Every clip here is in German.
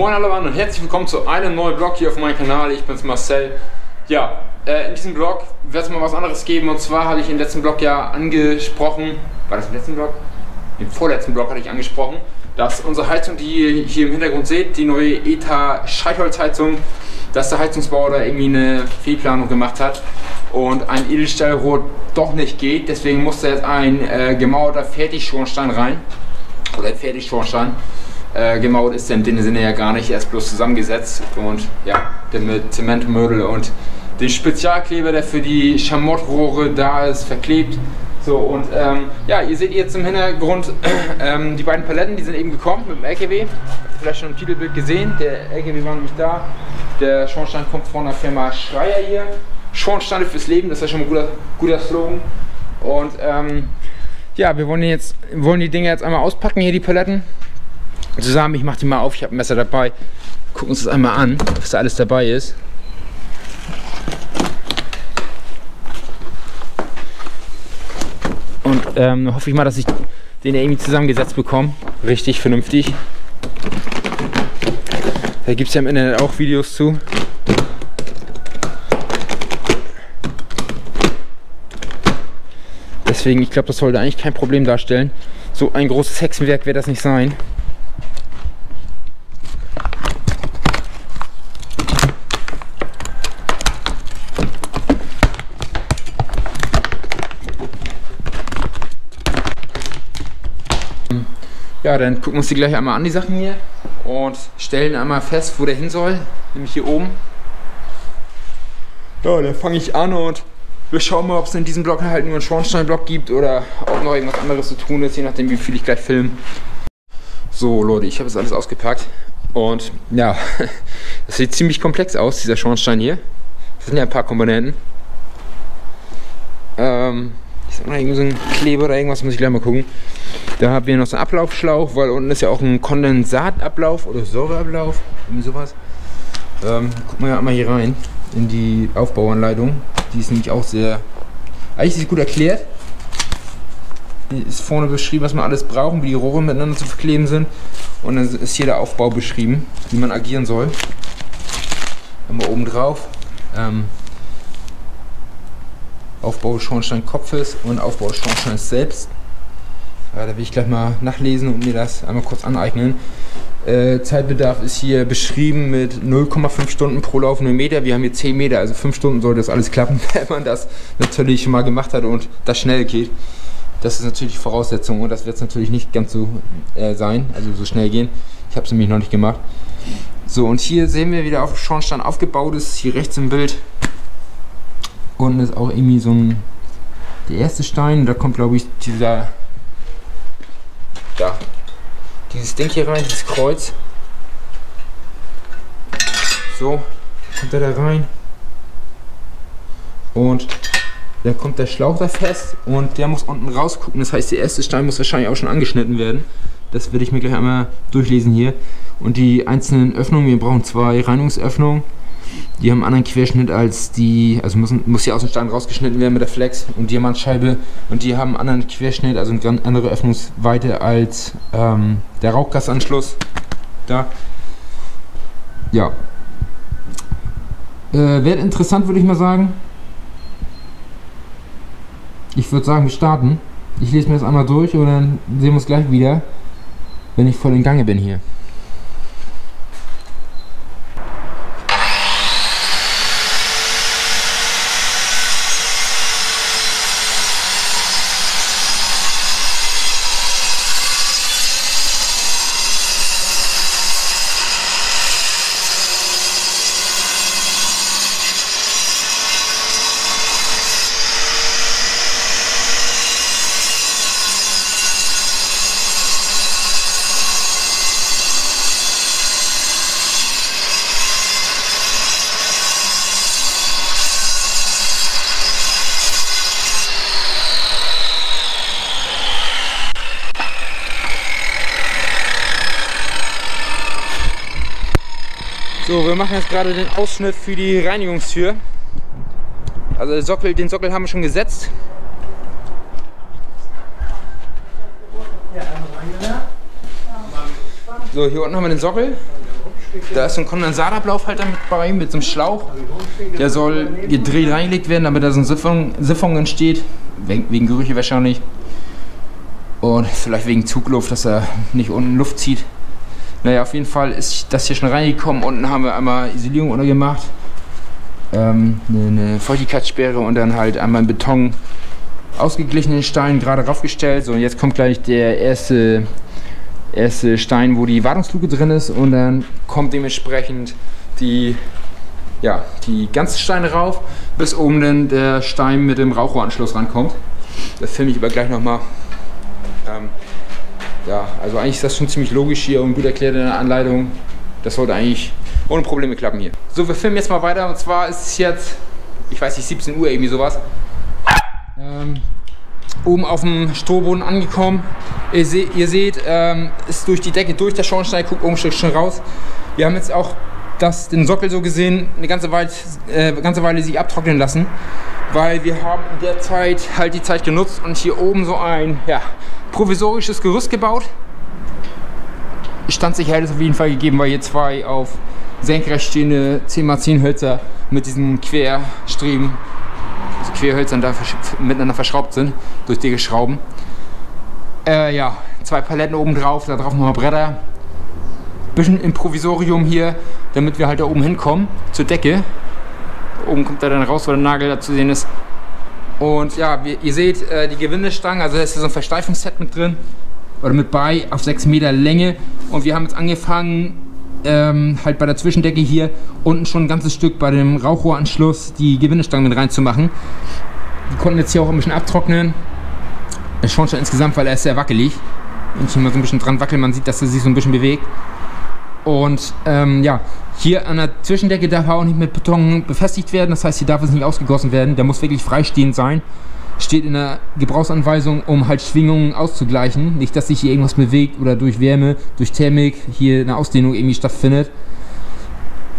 Moin alle Mann und herzlich willkommen zu einem neuen Vlog hier auf meinem Kanal. Ich bin's Marcel. Ja, äh, in diesem Vlog wird es mal was anderes geben und zwar habe ich im letzten Vlog ja angesprochen, war das im letzten Vlog? Im vorletzten Vlog hatte ich angesprochen, dass unsere Heizung, die ihr hier im Hintergrund seht, die neue ETA Scheitholzheizung, dass der Heizungsbauer da irgendwie eine Fehlplanung gemacht hat und ein Edelstahlrohr doch nicht geht. Deswegen musste jetzt ein äh, gemauerter Fertigschornstein rein oder Fertigschornstein. Äh, gemauert ist in dem Sinne ja gar nicht, er ist bloß zusammengesetzt und ja, der mit Zementmödel und den Spezialkleber, der für die Schamottrohre da ist, verklebt. So und ähm, ja, ihr seht jetzt im Hintergrund ähm, die beiden Paletten, die sind eben gekommen mit dem LKW. Vielleicht schon im Titelbild gesehen, der LKW war nämlich da. Der Schornstein kommt von der Firma Schreier hier. Schornsteine fürs Leben, das ist ja schon ein guter, guter Slogan. Und ähm, ja, wir wollen jetzt wollen die Dinge jetzt einmal auspacken hier, die Paletten zusammen. Ich mache die mal auf, ich habe ein Messer dabei. Gucken uns das einmal an, was da alles dabei ist. Und ähm, hoffe ich mal, dass ich den irgendwie zusammengesetzt bekomme. Richtig vernünftig. Da gibt es ja im Internet auch Videos zu. Deswegen, ich glaube, das sollte eigentlich kein Problem darstellen. So ein großes Hexenwerk wird das nicht sein. Ja, dann gucken wir uns die gleich einmal an, die Sachen hier. Und stellen einmal fest, wo der hin soll. Nämlich hier oben. Ja, dann fange ich an und wir schauen mal, ob es in diesem Block halt nur einen Schornsteinblock gibt oder ob noch irgendwas anderes zu tun ist, je nachdem wie viel ich gleich filme. So Leute, ich habe jetzt alles ausgepackt und ja, das sieht ziemlich komplex aus, dieser Schornstein hier. Das sind ja ein paar Komponenten. Ähm, ist auch noch irgendwie so ein Kleber oder irgendwas, muss ich gleich mal gucken. Da haben wir noch so einen Ablaufschlauch, weil unten ist ja auch ein Kondensatablauf oder Säureablauf, irgendwie sowas. Ähm, gucken wir ja einmal hier rein in die Aufbauanleitung. Die ist nämlich auch sehr, eigentlich ist gut erklärt. Hier ist vorne beschrieben, was man alles braucht, wie die Rohre miteinander zu verkleben sind. Und dann ist hier der Aufbau beschrieben, wie man agieren soll. Einmal oben drauf. Ähm, Aufbau des Schornsteinkopfes und Aufbau des Schornsteins selbst. Ja, da will ich gleich mal nachlesen und mir das einmal kurz aneignen. Äh, Zeitbedarf ist hier beschrieben mit 0,5 Stunden pro laufenden Meter. Wir haben hier 10 Meter, also 5 Stunden sollte das alles klappen, wenn man das natürlich schon mal gemacht hat und das schnell geht. Das ist natürlich Voraussetzung und das wird es natürlich nicht ganz so äh, sein, also so schnell gehen. Ich habe es nämlich noch nicht gemacht. So, und hier sehen wir, wie der Schornstein aufgebaut ist. Hier rechts im Bild. Unten ist auch irgendwie so ein der erste Stein. Da kommt, glaube ich, dieser da dieses Ding hier rein, dieses Kreuz. So, kommt er da rein. Und dann kommt der Schlauch da fest und der muss unten rausgucken. Das heißt, der erste Stein muss wahrscheinlich auch schon angeschnitten werden. Das werde ich mir gleich einmal durchlesen hier. Und die einzelnen Öffnungen, wir brauchen zwei Reinigungsöffnungen. Die haben einen anderen Querschnitt als die, also müssen, muss hier aus dem Stein rausgeschnitten werden mit der Flex und Diamantscheibe. Und die haben einen anderen Querschnitt, also eine andere Öffnungsweite als ähm, der Rauchgasanschluss. Da. Ja. Äh, Wäre interessant, würde ich mal sagen. Ich würde sagen, wir starten. Ich lese mir das einmal durch und dann sehen wir uns gleich wieder, wenn ich voll in Gange bin hier. So, wir machen jetzt gerade den Ausschnitt für die Reinigungstür. Also den Sockel, den Sockel haben wir schon gesetzt. So, hier unten haben wir den Sockel. Da ist ein Kondensatorablaufhalter mit bei, mit so einem Schlauch. Der soll gedreht reingelegt werden, damit da so eine Siphon, Siphon entsteht. Wegen Gerüche wahrscheinlich. Und vielleicht wegen Zugluft, dass er nicht unten Luft zieht. Naja, auf jeden Fall ist das hier schon reingekommen. Unten haben wir einmal Isolierung untergemacht. Ähm, eine, Feuchtigkeitssperre und dann halt einmal Beton ausgeglichenen Stein gerade raufgestellt. So, und jetzt kommt gleich der erste, erste Stein, wo die Wartungsluke drin ist. Und dann kommt dementsprechend die, ja, die ganzen Steine rauf, bis oben dann der Stein mit dem Rauchrohranschluss rankommt. Das filme ich aber gleich nochmal. Ähm, ja, also eigentlich ist das schon ziemlich logisch hier und gut erklärt in der Anleitung. Das sollte eigentlich ohne Probleme klappen hier. So, wir filmen jetzt mal weiter und zwar ist es jetzt, ich weiß nicht, 17 Uhr irgendwie sowas. Ähm, oben auf dem Strohboden angekommen. Ihr, se ihr seht, ähm, ist durch die Decke durch der Schornstein, guckt oben schon raus. Wir haben jetzt auch das, den Sockel so gesehen eine ganze Weile, äh, ganze Weile sich abtrocknen lassen, weil wir haben in der Zeit halt die Zeit genutzt und hier oben so ein ja, provisorisches Gerüst gebaut. Standsicherheit ist auf jeden Fall gegeben, weil hier zwei auf senkrecht stehende 10x10 Hölzer mit diesen Querstreben, also Querhölzern da miteinander verschraubt sind, durch dicke Schrauben. Äh, ja, zwei Paletten oben drauf, da drauf nochmal Bretter. Bisschen im Provisorium hier, damit wir halt da oben hinkommen, zur Decke. Oben kommt er dann raus, wo der Nagel da zu sehen ist. Und ja, wie, ihr seht äh, die Gewindestange, also da ist so ein Versteifungsset mit drin oder mit bei auf 6 Meter Länge. Und wir haben jetzt angefangen, ähm, halt bei der Zwischendecke hier unten schon ein ganzes Stück bei dem Rauchrohranschluss die Gewindestangen mit reinzumachen. Die konnten jetzt hier auch ein bisschen abtrocknen. Der Schornstein insgesamt, weil er ist sehr wackelig. Wenn ich mal so ein bisschen dran wackel, man sieht, dass er sich so ein bisschen bewegt. Und ähm, ja, hier an der Zwischendecke darf er auch nicht mit Beton befestigt werden. Das heißt, hier darf es nicht ausgegossen werden. Der muss wirklich freistehend sein. Steht in der Gebrauchsanweisung, um halt Schwingungen auszugleichen. Nicht, dass sich hier irgendwas bewegt oder durch Wärme, durch Thermik hier eine Ausdehnung irgendwie stattfindet.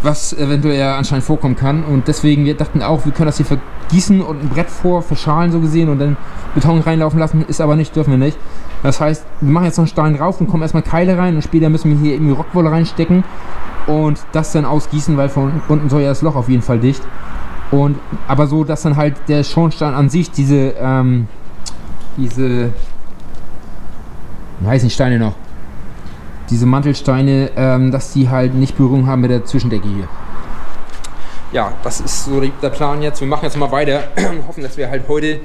Was eventuell ja anscheinend vorkommen kann. Und deswegen, wir dachten auch, wir können das hier vergießen und ein Brett vor, verschalen so gesehen und dann Beton reinlaufen lassen. Ist aber nicht, dürfen wir nicht. Das heißt, wir machen jetzt noch einen Stein rauf und kommen erstmal Keile rein und später müssen wir hier irgendwie Rockwolle reinstecken und das dann ausgießen, weil von unten soll ja das Loch auf jeden Fall dicht. Und aber so, dass dann halt der Schornstein an sich diese, ähm, diese, wie heißen Steine noch? Diese Mantelsteine, ähm, dass die halt nicht Berührung haben mit der Zwischendecke hier. Ja, das ist so der Plan jetzt. Wir machen jetzt mal weiter. Hoffen, dass wir halt heute,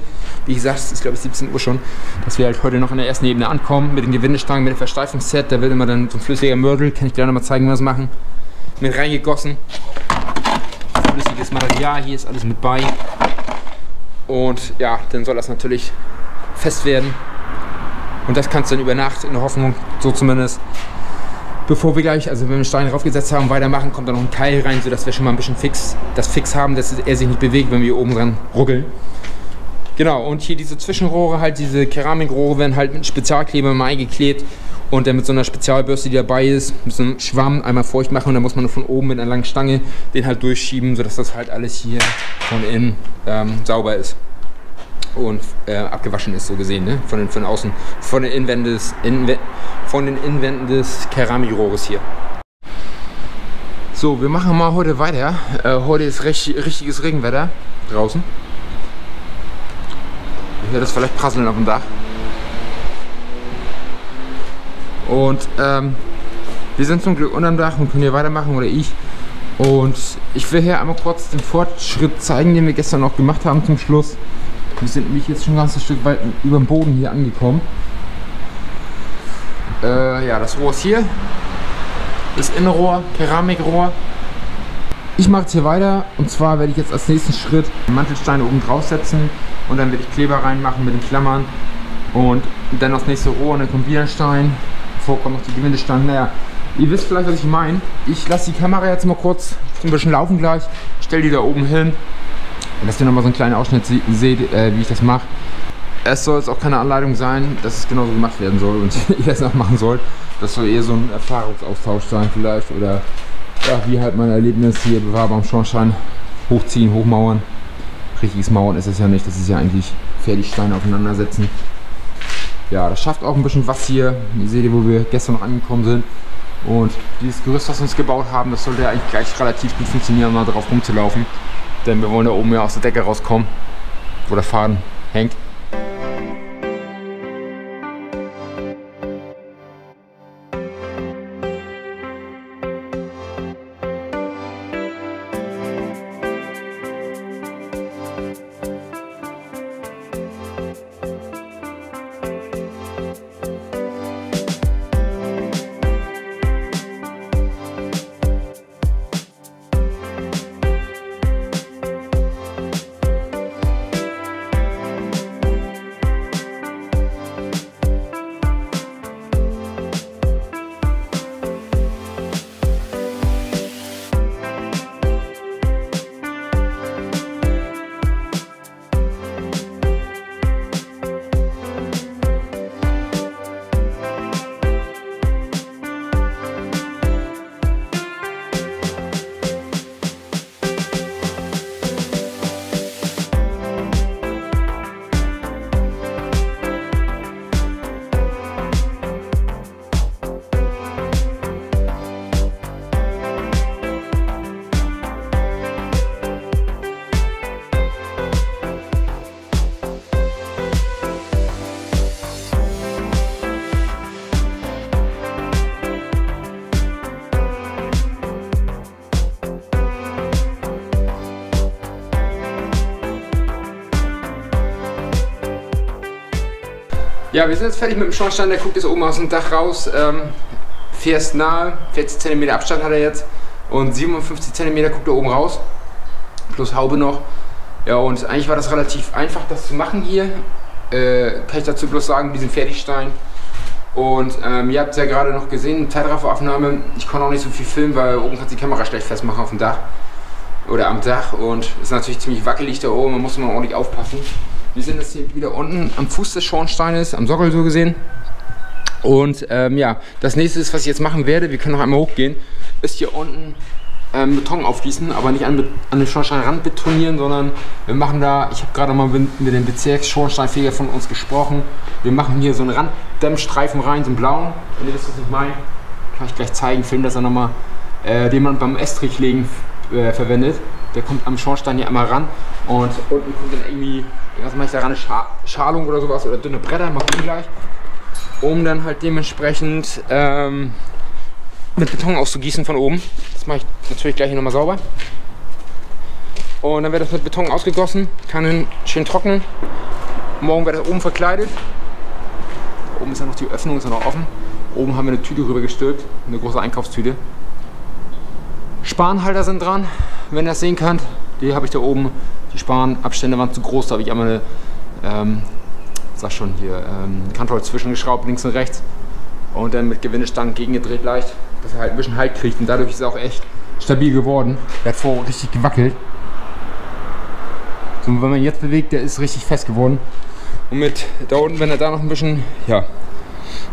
wie gesagt, es ist glaube ich 17 Uhr schon, dass wir halt heute noch in der ersten Ebene ankommen mit den Gewindestangen, mit dem Versteifungsset. Da wird immer dann so ein flüssiger Mörtel, kann ich gleich nochmal zeigen, wie wir das machen. Mit reingegossen flüssiges Material, hier ist alles mit bei. Und ja, dann soll das natürlich fest werden. Und das kannst du dann über Nacht in der Hoffnung, so zumindest, bevor wir gleich, also wenn wir den Stein draufgesetzt haben, weitermachen, kommt da noch ein Keil rein, sodass wir schon mal ein bisschen fix, das fix haben, dass er sich nicht bewegt, wenn wir hier oben dran ruckeln. Genau, und hier diese Zwischenrohre, halt diese Keramikrohre werden halt mit Spezialkleber mal eingeklebt und dann mit so einer Spezialbürste, die dabei ist, mit so einem Schwamm einmal feucht machen und dann muss man von oben mit einer langen Stange den halt durchschieben, sodass das halt alles hier von innen ähm, sauber ist und äh, abgewaschen ist, so gesehen, ne? von, den, von außen, von den Innenwänden des, Inwe von des Keramikrohres hier. So, wir machen mal heute weiter. Äh, heute ist recht, richtiges Regenwetter draußen. Ich höre das vielleicht prasseln auf dem Dach. Und ähm, wir sind zum Glück unterm Dach und können hier weitermachen oder ich. Und ich will hier einmal kurz den Fortschritt zeigen, den wir gestern noch gemacht haben zum Schluss. Wir sind nämlich jetzt schon ein ganzes Stück weit über dem Boden hier angekommen. Äh, ja, das Rohr ist hier. Das Innenrohr, Keramikrohr. Ich mache jetzt hier weiter und zwar werde ich jetzt als nächsten Schritt Mantelsteine oben draufsetzen und dann werde ich Kleber reinmachen mit den Klammern und dann das nächste Rohr und dann kommt wieder ein Stein davor kommt noch die Gewindestange. Naja, ihr wisst vielleicht, was ich meine. Ich lasse die Kamera jetzt mal kurz ein bisschen laufen gleich. Stell die da oben hin. Dass ihr nochmal so einen kleinen Ausschnitt seht, äh, wie ich das mache. Es soll jetzt auch keine Anleitung sein, dass es genauso gemacht werden soll und ihr das auch machen sollt. Das soll eher so ein Erfahrungsaustausch sein vielleicht. Oder ja, wie halt mein Erlebnis hier bewahrbar am Schornstein. Hochziehen, hochmauern. Richtiges Mauern ist es ja nicht. Das ist ja eigentlich fertig Steine aufeinandersetzen ja, das schafft auch ein bisschen was hier. Ihr seht, wo wir gestern noch angekommen sind. Und dieses Gerüst, was wir uns gebaut haben, das sollte ja eigentlich gleich relativ gut funktionieren, mal drauf rumzulaufen. Denn wir wollen da oben ja aus der Decke rauskommen, wo der Faden hängt. Ja, wir sind jetzt fertig mit dem Schornstein, der guckt jetzt oben aus dem Dach raus. Ähm, fährst nahe, 40 cm Abstand hat er jetzt und 57 cm guckt er oben raus. Plus Haube noch. Ja, und eigentlich war das relativ einfach, das zu machen hier. Äh, kann ich dazu bloß sagen, diesen Fertigstein. Und ähm, ihr habt es ja gerade noch gesehen, Zeitrafferaufnahme. Ich konnte auch nicht so viel filmen, weil oben kannst du die Kamera schlecht festmachen auf dem Dach. Oder am Dach. Und es ist natürlich ziemlich wackelig da oben, da muss man ordentlich aufpassen. Wir sind jetzt hier wieder unten am Fuß des Schornsteines, am Sockel so gesehen. Und ähm, ja, das nächste ist, was ich jetzt machen werde, wir können noch einmal hochgehen, ist hier unten ähm, Beton aufgießen, aber nicht an, an den Schornsteinrand betonieren, sondern wir machen da, ich habe gerade mal mit, mit dem Bezirksschornsteinfeger von uns gesprochen, wir machen hier so einen Randdämmstreifen rein, so einen blauen, wenn ihr was ich meine, kann ich gleich zeigen, filmen das dann nochmal, äh, den man beim Estrichlegen äh, verwendet. Der kommt am Schornstein hier einmal ran und unten kommt dann irgendwie was mache ich da ran? Eine Scha Schalung oder sowas oder dünne Bretter, mache ich gleich. Um dann halt dementsprechend ähm, mit Beton auszugießen von oben. Das mache ich natürlich gleich hier nochmal sauber. Und dann wird das mit Beton ausgegossen, kann dann schön trocknen. Morgen wird das oben verkleidet. Oben ist ja noch die Öffnung, ist ja noch offen. Oben haben wir eine Tüte rüber gestülpt, eine große Einkaufstüte. Spanhalter sind dran, wenn ihr das sehen könnt. Die habe ich da oben die Spanabstände waren zu groß, da habe ich einmal eine, ähm, sag schon hier, ähm, Kantholz zwischengeschraubt, links und rechts. Und dann mit Gewindestangen gegengedreht leicht, dass er halt ein bisschen Halt kriegt. Und dadurch ist er auch echt stabil geworden. Der hat vorher richtig gewackelt. So, wenn man ihn jetzt bewegt, der ist richtig fest geworden. Und mit da unten, wenn er da noch ein bisschen, ja,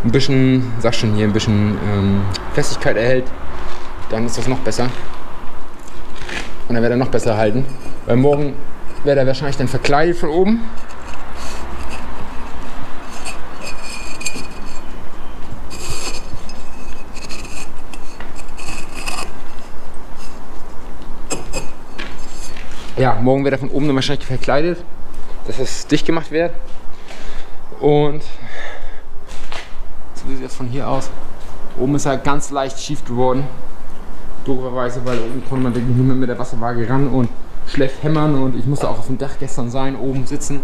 ein bisschen, sag schon hier, ein bisschen ähm, Festigkeit erhält, dann ist das noch besser. Und dann wird er noch besser halten. Weil morgen wird er wahrscheinlich dann verkleidet von oben. Ja, morgen wird er von oben dann wahrscheinlich verkleidet, dass es dicht gemacht wird. Und so sieht es von hier aus. Oben ist er ganz leicht schief geworden. Dooferweise, weil oben konnte man wirklich nicht mehr mit der Wasserwaage ran und schlecht hämmern und ich musste auch auf dem Dach gestern sein, oben sitzen.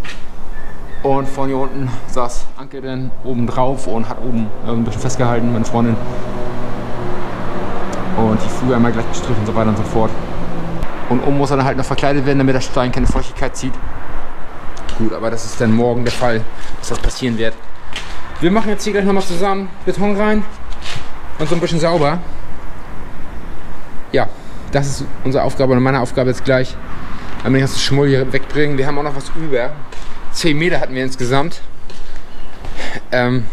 Und von hier unten saß Anke dann oben drauf und hat oben äh, ein bisschen festgehalten, meine Freundin. Und die Flur einmal gleich gestrichen und so weiter und so fort. Und oben muss er dann halt noch verkleidet werden, damit der Stein keine Feuchtigkeit zieht. Gut, aber das ist dann morgen der Fall, dass das passieren wird. Wir machen jetzt hier gleich nochmal zusammen Beton rein und so ein bisschen sauber. Das ist unsere Aufgabe und meine Aufgabe jetzt gleich. Einmal das Schmull hier wegbringen. Wir haben auch noch was über. 10 Meter hatten wir insgesamt. Ähm,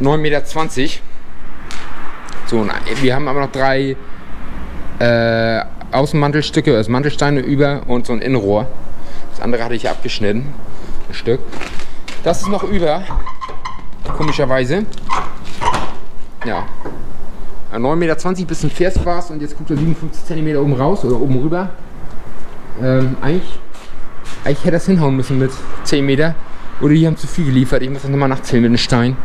9,20 Meter. So, wir haben aber noch drei äh, Außenmantelstücke, also Mantelsteine über und so ein Innenrohr. Das andere hatte ich abgeschnitten. Ein Stück. Das ist noch über. Komischerweise. Ja. 9,20 Meter bis zum Vers war's und jetzt guckt er 57 cm oben raus oder oben rüber. Ähm, eigentlich, eigentlich hätte das hinhauen müssen mit 10 Meter. Oder die haben zu viel geliefert. Ich muss das nochmal nachzählen mit dem Stein.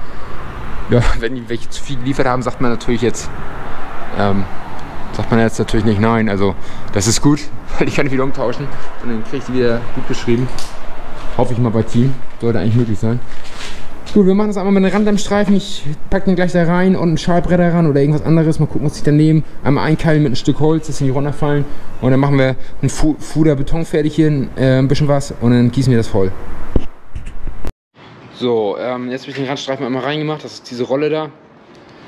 Ja, wenn die welche zu viel geliefert haben, sagt man natürlich jetzt, ähm, sagt man jetzt natürlich nicht nein. Also das ist gut, weil ich kann wieder umtauschen und dann kriege ich die wieder gut geschrieben. Hoffe ich mal bei Team. Sollte eigentlich möglich sein. Gut, wir machen das einmal mit einem Randdämmstreifen. Ich packe den gleich da rein und ein Schallbretter ran oder irgendwas anderes. Mal gucken, was ich da nehme. Einmal einkeilen mit einem Stück Holz, dass sie nicht runterfallen. Und dann machen wir ein Fuder Beton fertig hier, äh, ein bisschen was und dann gießen wir das voll. So, ähm, jetzt habe ich den Randstreifen einmal reingemacht. Das ist diese Rolle da.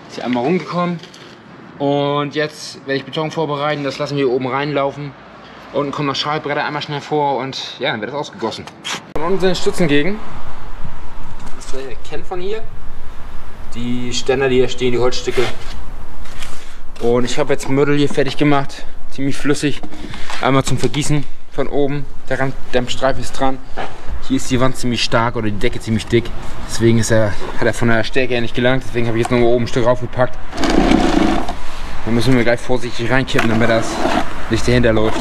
Ist hier einmal rumgekommen. Und jetzt werde ich Beton vorbereiten. Das lassen wir oben reinlaufen. Unten kommen noch Schallbretter einmal schnell vor und ja, dann wird das ausgegossen. Von unten sind Stützen gegen ihr kennt von hier. Die Ständer, die hier stehen, die Holzstücke. Und ich habe jetzt Mörtel hier fertig gemacht. Ziemlich flüssig. Einmal zum Vergießen von oben. Der Randdämmstreifen ist dran. Hier ist die Wand ziemlich stark oder die Decke ziemlich dick. Deswegen ist er, hat er von der Stärke her nicht gelangt. Deswegen habe ich jetzt nochmal oben ein Stück raufgepackt. Dann müssen wir gleich vorsichtig reinkippen, damit das nicht dahinter läuft.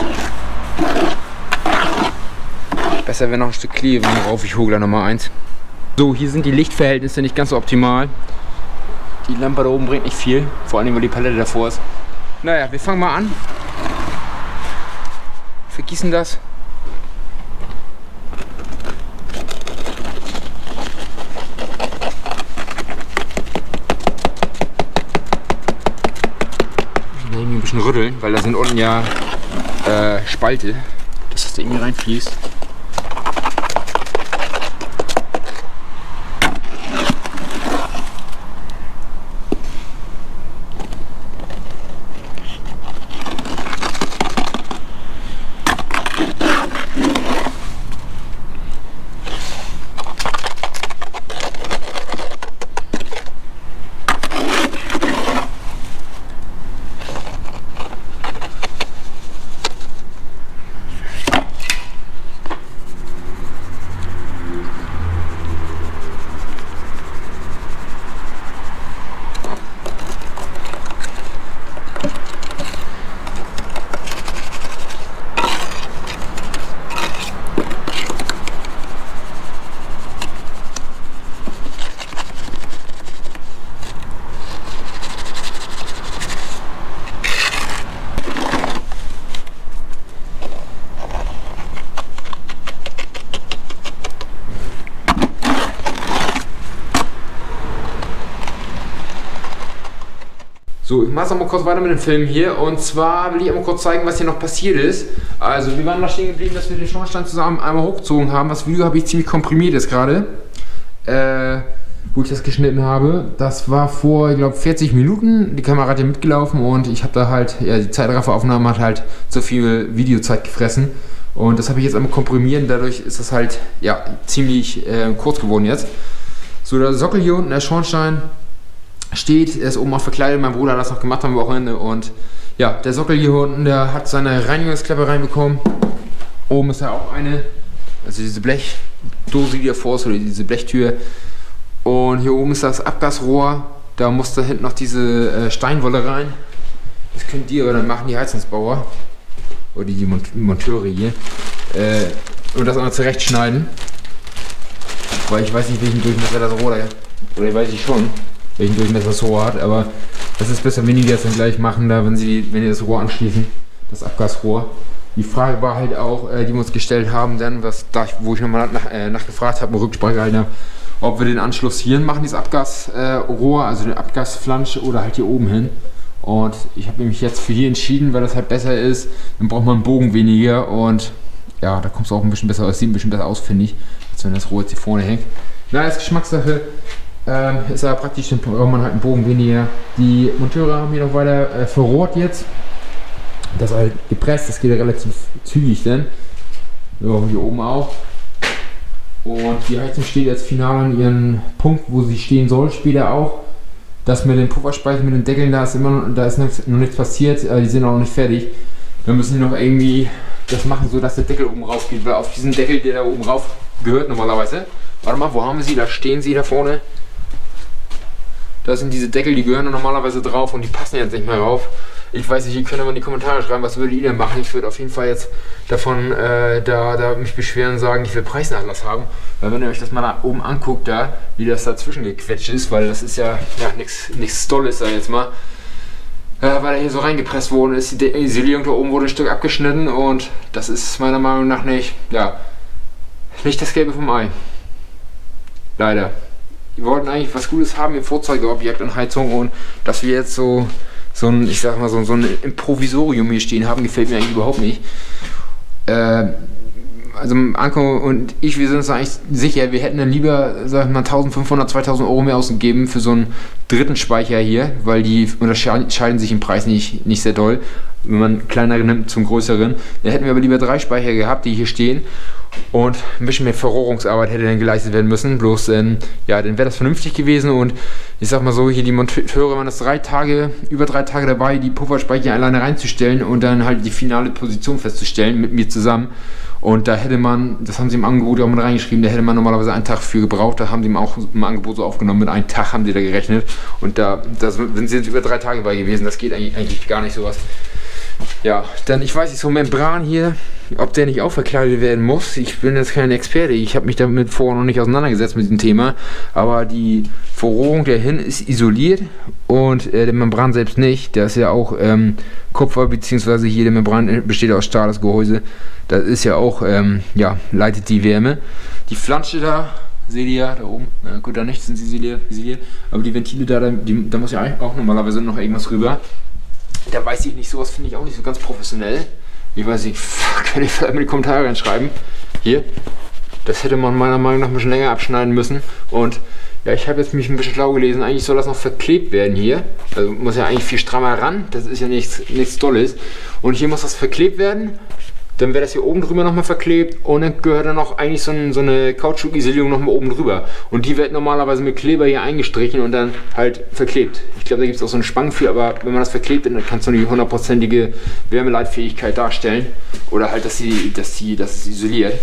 Besser wäre noch ein Stück Kleben drauf. Ich hole da nochmal eins. So, hier sind die Lichtverhältnisse nicht ganz so optimal. Die Lampe da oben bringt nicht viel, vor allem weil die Palette davor ist. Naja, wir fangen mal an. Vergießen das. ein bisschen rütteln, weil da sind unten ja äh, Spalte, dass das da irgendwie reinfließt. Ich mache mal kurz weiter mit dem Film hier. Und zwar will ich einmal kurz zeigen, was hier noch passiert ist. Also, wir waren da stehen geblieben, dass wir den Schornstein zusammen einmal hochgezogen haben. Das Video habe ich ziemlich komprimiert jetzt gerade. Äh, wo ich das geschnitten habe. Das war vor, ich glaube, 40 Minuten. Die Kamera hat ja mitgelaufen und ich habe da halt, ja, die Zeitrafferaufnahme hat halt so viel Videozeit gefressen. Und das habe ich jetzt einmal komprimiert. Dadurch ist das halt, ja, ziemlich äh, kurz geworden jetzt. So, der Sockel hier unten, der Schornstein, steht. Er ist oben auch verkleidet. Mein Bruder hat das noch gemacht am Wochenende. Und ja, der Sockel hier unten, der hat seine Reinigungsklappe reinbekommen. Oben ist ja auch eine, also diese Blechdose, die davor ist, oder diese Blechtür. Und hier oben ist das Abgasrohr. Da muss da hinten noch diese äh, Steinwolle rein. Das könnt ihr aber dann machen, die Heizungsbauer. Oder die Monteure hier. Äh, und das einmal zurechtschneiden. Weil ich weiß nicht, welchen Durchmesser das Rohr da. Oder ich weiß ich schon welchen Durchmesser das Rohr hat, aber es ist besser, wenn die das dann gleich machen, da, wenn sie wenn die das Rohr anschließen, das Abgasrohr. Die Frage war halt auch, äh, die wir uns gestellt haben, dann, was da, wo ich nochmal nach, äh, nachgefragt habe, Rücksprache gehalten habe, ob wir den Anschluss hier machen, dieses Abgasrohr, äh, also den Abgasflansch oder halt hier oben hin. Und ich habe mich jetzt für hier entschieden, weil das halt besser ist. Dann braucht man einen Bogen weniger und ja, da kommt es auch ein bisschen besser aus, sieht ein bisschen besser aus, finde ich, als wenn das Rohr jetzt hier vorne hängt. Na, ist Geschmackssache ähm, ist aber praktisch, man halt einen Bogen weniger. Die Monteure haben hier noch weiter äh, verrohrt jetzt. Das ist halt gepresst, das geht ja relativ zügig dann. Ja, hier oben auch. Und die Heizung steht jetzt final an ihren Punkt, wo sie stehen soll, später auch. Das mit den Pufferspeichen, mit den Deckeln, da ist immer da ist noch nichts passiert, äh, die sind auch noch nicht fertig. Wir müssen noch irgendwie das machen, so dass der Deckel oben rauf geht, weil auf diesen Deckel, der da oben rauf gehört normalerweise. Warte mal, wo haben wir sie? Da stehen sie da vorne. Da sind diese Deckel, die gehören normalerweise drauf und die passen jetzt nicht mehr drauf. Ich weiß nicht, ihr könnt aber in die Kommentare schreiben, was würdet ihr denn machen. Ich würde auf jeden Fall jetzt davon äh, da, da mich beschweren und sagen, ich will Preisnachlass haben. Weil wenn ihr euch das mal da oben anguckt, da, wie das dazwischen gequetscht ist, weil das ist ja, ja nichts Tolles, sag ich jetzt mal. Äh, weil er hier so reingepresst worden ist. Die Isolierung da oben wurde ein Stück abgeschnitten und das ist meiner Meinung nach nicht, ja, nicht das Gelbe vom Ei. Leider. Wir wollten eigentlich was Gutes haben im Vorzeigeobjekt und Heizung und dass wir jetzt so so ein, ich sag mal, so, so ein Improvisorium hier stehen haben, gefällt mir eigentlich überhaupt nicht. Äh, also Anko und ich, wir sind uns eigentlich sicher, wir hätten dann lieber, sag ich mal, 1500, 2000 Euro mehr ausgegeben für so einen dritten Speicher hier, weil die unterscheiden sich im Preis nicht, nicht sehr doll. Wenn man kleinere nimmt zum größeren. Dann hätten wir aber lieber drei Speicher gehabt, die hier stehen und ein bisschen mehr Verrohrungsarbeit hätte dann geleistet werden müssen. Bloß, ähm, ja, dann wäre das vernünftig gewesen und ich sag mal so, hier die Monteure waren das drei Tage, über drei Tage dabei, die Pufferspeicher alleine reinzustellen und dann halt die finale Position festzustellen mit mir zusammen. Und da hätte man, das haben sie im Angebot auch mal reingeschrieben, da hätte man normalerweise einen Tag für gebraucht. Da haben sie auch im Angebot so aufgenommen, mit einem Tag haben sie da gerechnet. Und da, da sind sie jetzt über drei Tage bei gewesen. Das geht eigentlich, eigentlich gar nicht sowas. Ja, dann, ich weiß nicht, so Membran hier, ob der nicht auch verkleidet werden muss. Ich bin jetzt kein Experte, ich habe mich damit vorher noch nicht auseinandergesetzt mit diesem Thema. Aber die Verrohrung der hin ist isoliert und äh, der Membran selbst nicht. Der ist ja auch ähm, Kupfer, beziehungsweise hier der Membran besteht aus Stahl, das Gehäuse. Das ist ja auch, ähm, ja, leitet die Wärme. Die Flansche da, seht ihr ja, da oben. Na gut, da nicht sind sie isoliert. Aber die Ventile da, die, da muss ja auch normalerweise noch irgendwas rüber. Da weiß ich nicht, sowas finde ich auch nicht so ganz professionell. Ich weiß nicht, könnt ihr vielleicht mal in die Kommentare reinschreiben. Hier, das hätte man meiner Meinung nach ein bisschen länger abschneiden müssen. Und ja, ich habe jetzt mich ein bisschen schlau gelesen. Eigentlich soll das noch verklebt werden hier. Also muss ja eigentlich viel strammer ran. Das ist ja nichts, nichts Tolles. Und hier muss das verklebt werden. Dann wäre das hier oben drüber nochmal verklebt und dann gehört dann noch eigentlich so, ein, so eine Kautschukisolierung nochmal oben drüber. Und die wird normalerweise mit Kleber hier eingestrichen und dann halt verklebt. Ich glaube, da gibt es auch so einen Spang für, aber wenn man das verklebt, dann kannst du die hundertprozentige Wärmeleitfähigkeit darstellen. Oder halt, dass, sie, dass, sie, dass es isoliert.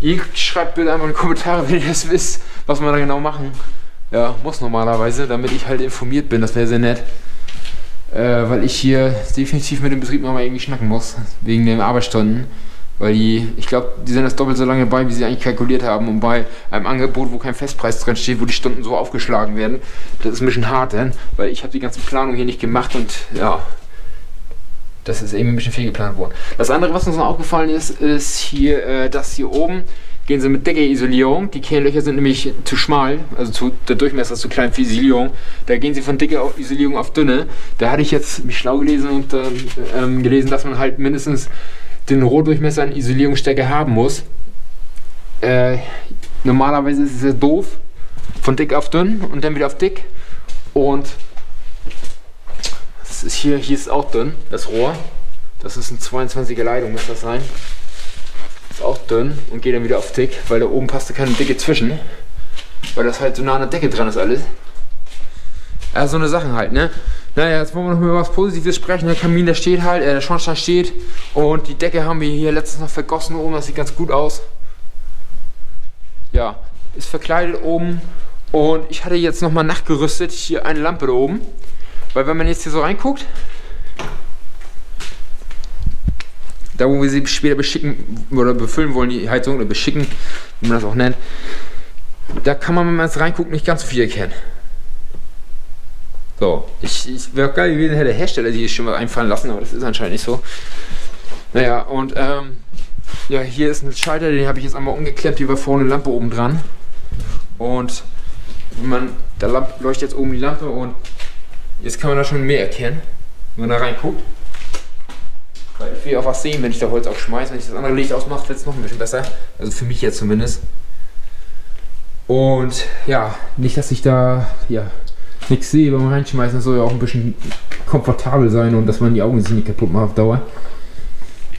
Ihr schreibt bitte einfach in die Kommentare, wenn ihr das wisst, was wir da genau machen. Ja, muss normalerweise, damit ich halt informiert bin. Das wäre sehr nett äh, weil ich hier definitiv mit dem Betrieb nochmal irgendwie schnacken muss, wegen den Arbeitsstunden. Weil die, ich glaube, die sind das doppelt so lange bei, wie sie eigentlich kalkuliert haben. Und bei einem Angebot, wo kein Festpreis drin steht, wo die Stunden so aufgeschlagen werden, das ist ein bisschen hart, denn, weil ich habe die ganze Planung hier nicht gemacht und ja, das ist eben ein bisschen fehlgeplant worden. Das andere, was uns noch aufgefallen ist, ist hier, äh, dass hier oben gehen sie mit Deckeisolierung. Die Kehllöcher sind nämlich zu schmal, also zu, der Durchmesser ist zu klein für Isolierung. Da gehen sie von dicke Isolierung auf dünne. Da hatte ich jetzt mich schlau gelesen und äh, ähm, gelesen, dass man halt mindestens den Rohdurchmesser an Isolierungsstärke haben muss. Äh, normalerweise ist es ja doof, von dick auf dünn und dann wieder auf dick. Und das ist hier, hier ist auch dünn, das Rohr. Das ist eine 22er Leitung, muss das sein. Ist auch dünn und geht dann wieder auf dick, weil da oben passt keine Dicke zwischen. Weil das halt so nah an der Decke dran ist alles. Ja, so eine Sache halt, ne? Naja, jetzt wollen wir noch mal was Positives sprechen. Der Kamin, der steht halt, äh, der Schornstein steht. Und die Decke haben wir hier letztens noch vergossen oben. Das sieht ganz gut aus. Ja, ist verkleidet oben. Und ich hatte jetzt noch mal nachgerüstet. Hier eine Lampe da oben. Weil wenn man jetzt hier so reinguckt, da wo wir sie später beschicken oder befüllen wollen, die Heizung oder beschicken, wie man das auch nennt, da kann man, wenn man jetzt reinguckt, nicht ganz so viel erkennen. So, ich, ich wäre geil gewesen, hätte der Hersteller sich schon mal einfallen lassen, aber das ist anscheinend nicht so. Naja, und ähm, ja, hier ist ein Schalter, den habe ich jetzt einmal umgeklemmt, hier war vorne eine Lampe oben dran. Und man, da leuchtet jetzt oben die Lampe und jetzt kann man da schon mehr erkennen, wenn man da reinguckt. Weil ich will auch was sehen, wenn ich da Holz aufschmeiße. Wenn ich das andere Licht ausmache, wird es noch ein bisschen besser. Also für mich jetzt zumindest. Und ja, nicht, dass ich da ja, nichts sehe beim Reinschmeißen. Das soll ja auch ein bisschen komfortabel sein und dass man die Augen sich nicht kaputt macht auf Dauer.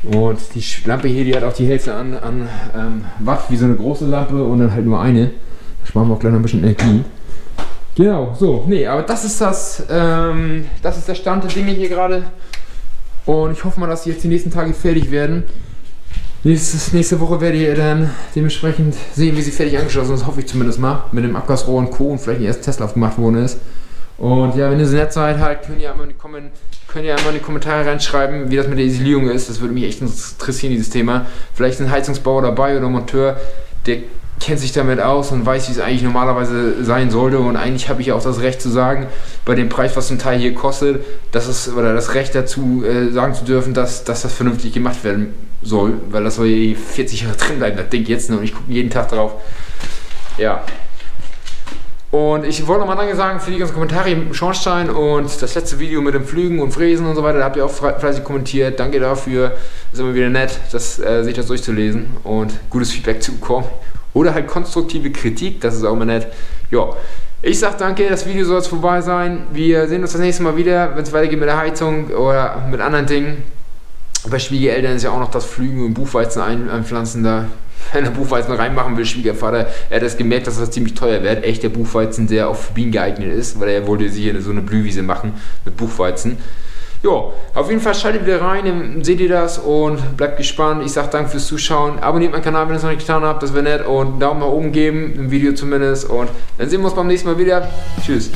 Und die Lampe hier, die hat auch die Hälfte an, an ähm, Watt, wie so eine große Lampe und dann halt nur eine. Da sparen wir auch gleich noch ein bisschen Energie. Genau, so, nee, aber das ist das, ähm, das ist der Stand der Dinge hier gerade. Und ich hoffe mal, dass die jetzt die nächsten Tage fertig werden. Nächstes, nächste Woche werdet ihr dann dementsprechend sehen, wie sie fertig angeschlossen. Das hoffe ich zumindest mal. Mit dem Abgasrohr und Co. und vielleicht ein erstes Tesla aufgemacht worden ist. Und ja, wenn ihr so nett seid, halt, könnt ihr einmal in die, könnt ihr einmal in die Kommentare reinschreiben, wie das mit der Isolierung ist. Das würde mich echt interessieren, dieses Thema. Vielleicht ein Heizungsbauer dabei oder Monteur, der kennt sich damit aus und weiß, wie es eigentlich normalerweise sein sollte. Und eigentlich habe ich auch das Recht zu sagen, bei dem Preis, was ein Teil hier kostet, dass es, oder das Recht dazu äh, sagen zu dürfen, dass, dass das vernünftig gemacht werden soll. Weil das soll hier 40 Jahre drin bleiben, das Ding jetzt noch. Und ich gucke jeden Tag drauf. Ja. Und ich wollte nochmal Danke sagen für die ganzen Kommentare im Schornstein und das letzte Video mit dem Flügen und Fräsen und so weiter. Da habt ihr auch fleißig kommentiert. Danke dafür. Ist immer wieder nett, das, äh, sich das durchzulesen und gutes Feedback zu bekommen. Oder halt konstruktive Kritik, das ist auch immer nett. Ja, ich sag danke, das Video soll jetzt vorbei sein. Wir sehen uns das nächste Mal wieder, wenn es weitergeht mit der Heizung oder mit anderen Dingen. Bei Schwiegereltern ist ja auch noch das Flügen und Buchweizen einpflanzen da. Wenn er Buchweizen reinmachen will, Schwiegervater, er hat das gemerkt, dass das ziemlich teuer wird. Echt der Buchweizen, der auf Bienen geeignet ist, weil er wollte sich hier so eine Blühwiese machen mit Buchweizen. Ja, auf jeden Fall schaltet wieder rein, seht ihr das und bleibt gespannt. Ich sage danke fürs Zuschauen. Abonniert meinen Kanal, wenn ihr es noch nicht getan habt, das wäre nett. Und Daumen nach oben geben, im Video zumindest. Und dann sehen wir uns beim nächsten Mal wieder. Tschüss.